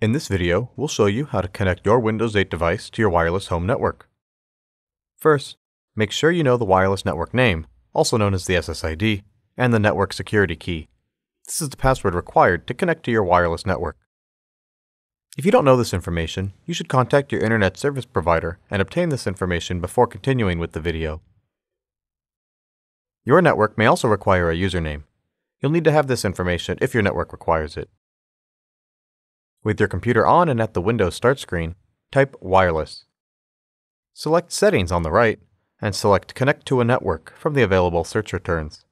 In this video, we'll show you how to connect your Windows 8 device to your wireless home network. First, make sure you know the wireless network name, also known as the SSID, and the network security key. This is the password required to connect to your wireless network. If you don't know this information, you should contact your internet service provider and obtain this information before continuing with the video. Your network may also require a username. You'll need to have this information if your network requires it. With your computer on and at the Windows Start screen, type Wireless. Select Settings on the right, and select Connect to a Network from the available search returns.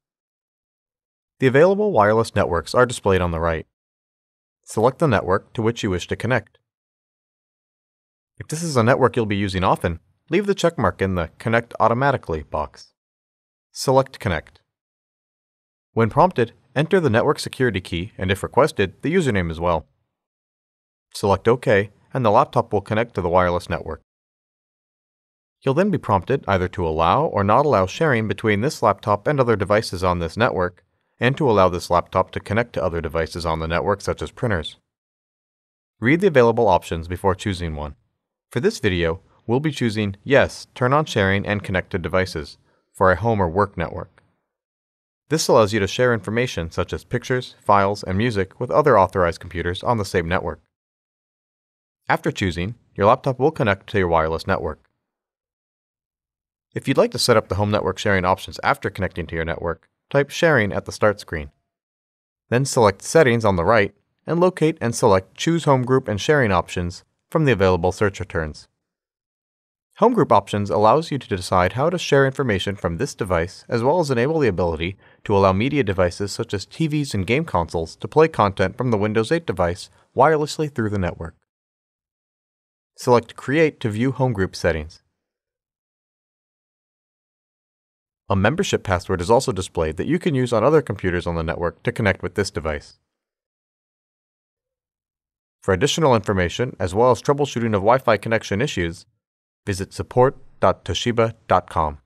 The available wireless networks are displayed on the right. Select the network to which you wish to connect. If this is a network you'll be using often, leave the checkmark in the Connect Automatically box. Select Connect. When prompted, enter the network security key and, if requested, the username as well. Select OK, and the laptop will connect to the wireless network. You'll then be prompted either to allow or not allow sharing between this laptop and other devices on this network, and to allow this laptop to connect to other devices on the network such as printers. Read the available options before choosing one. For this video, we'll be choosing Yes, turn on sharing and connected devices for a home or work network. This allows you to share information such as pictures, files, and music with other authorized computers on the same network. After choosing, your laptop will connect to your wireless network. If you'd like to set up the home network sharing options after connecting to your network, type Sharing at the start screen. Then select Settings on the right and locate and select Choose Home Group and Sharing options from the available search returns. Home Group Options allows you to decide how to share information from this device as well as enable the ability to allow media devices such as TVs and game consoles to play content from the Windows 8 device wirelessly through the network. Select Create to view home group settings. A membership password is also displayed that you can use on other computers on the network to connect with this device. For additional information, as well as troubleshooting of Wi-Fi connection issues, visit support.toshiba.com.